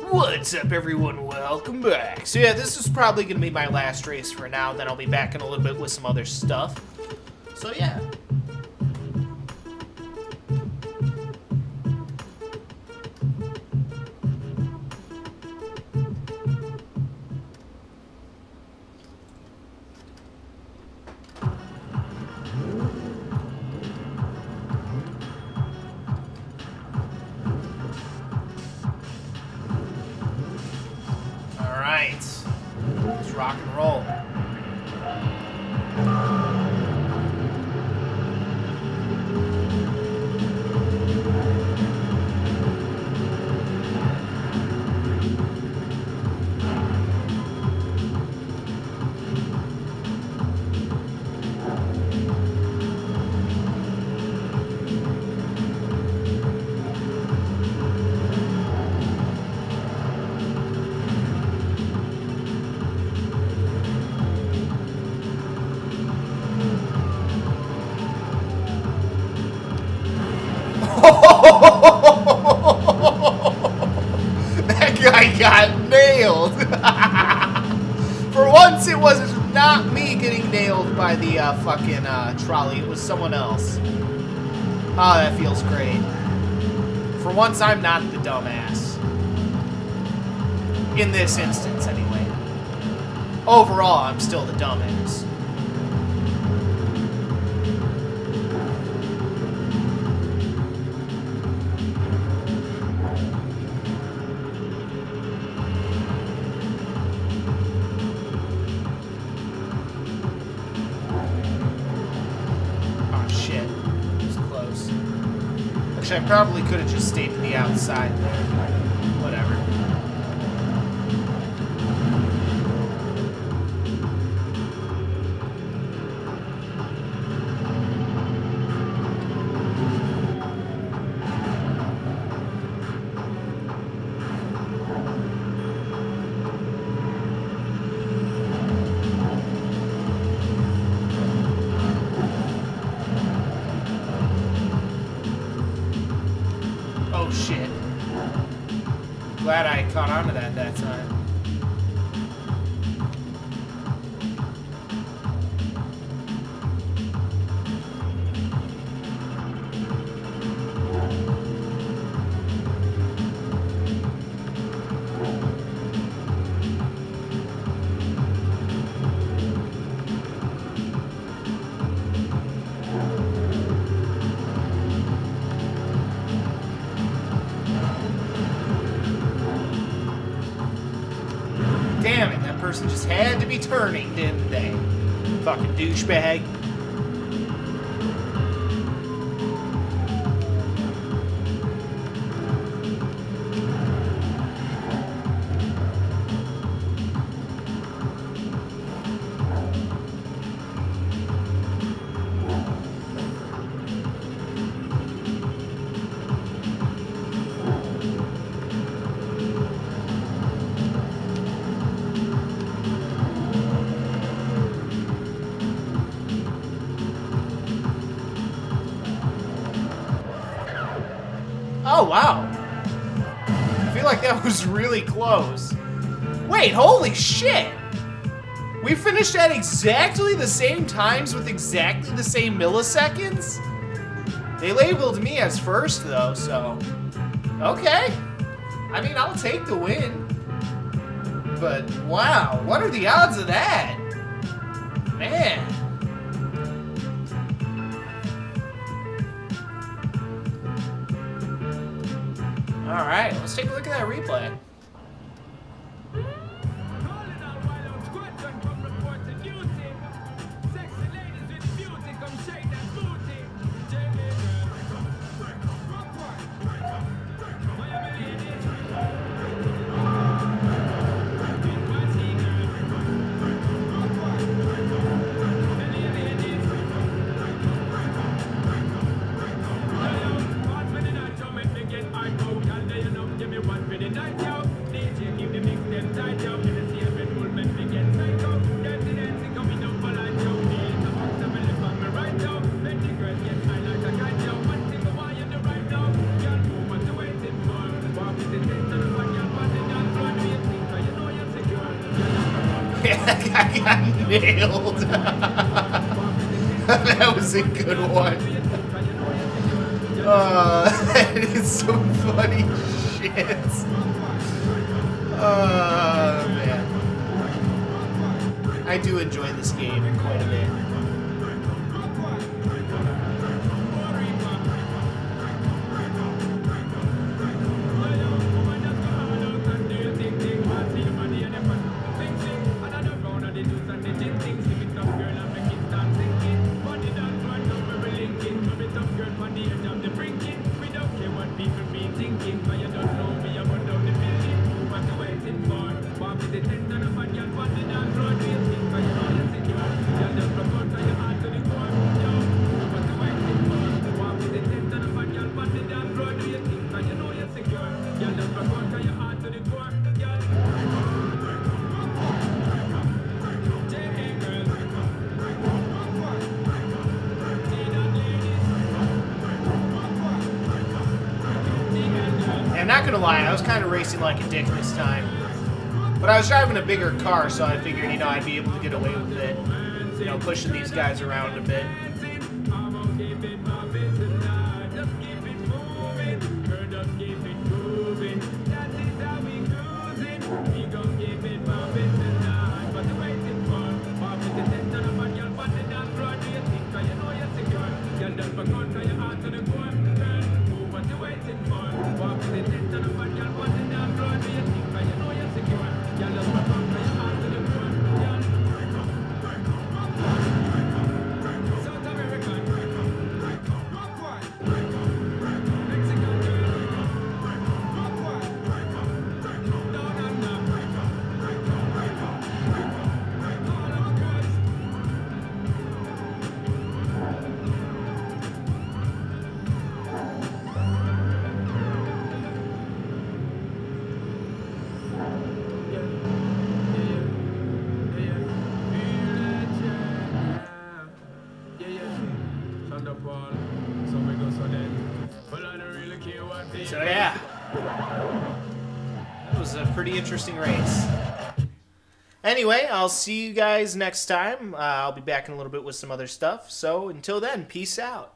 What's up, everyone? Welcome back. So yeah, this is probably going to be my last race for now. Then I'll be back in a little bit with some other stuff. So yeah. Rock and roll. By the uh, fucking uh, trolley. It was someone else. Oh, that feels great. For once, I'm not the dumbass. In this instance, anyway. Overall, I'm still the dumbass. Actually, I probably could have just stayed to the outside Whatever. Shit. Glad I caught on to that that time. Person just had to be turning, didn't they? Fucking douchebag. Oh, wow. I feel like that was really close. Wait, holy shit! We finished at exactly the same times with exactly the same milliseconds? They labeled me as first, though, so... Okay. I mean, I'll take the win. But, wow, what are the odds of that? Man. Let's take a look at that replay. I got nailed. that was a good one. Uh, that is some funny shit. Uh, man. I do enjoy this game quite a bit. Gonna lie, I was kind of racing like a dick this time. But I was driving a bigger car, so I figured, you know, I'd be able to get away with it. You know, pushing these guys around a bit. So yeah, that was a pretty interesting race. Anyway, I'll see you guys next time. Uh, I'll be back in a little bit with some other stuff. So until then, peace out.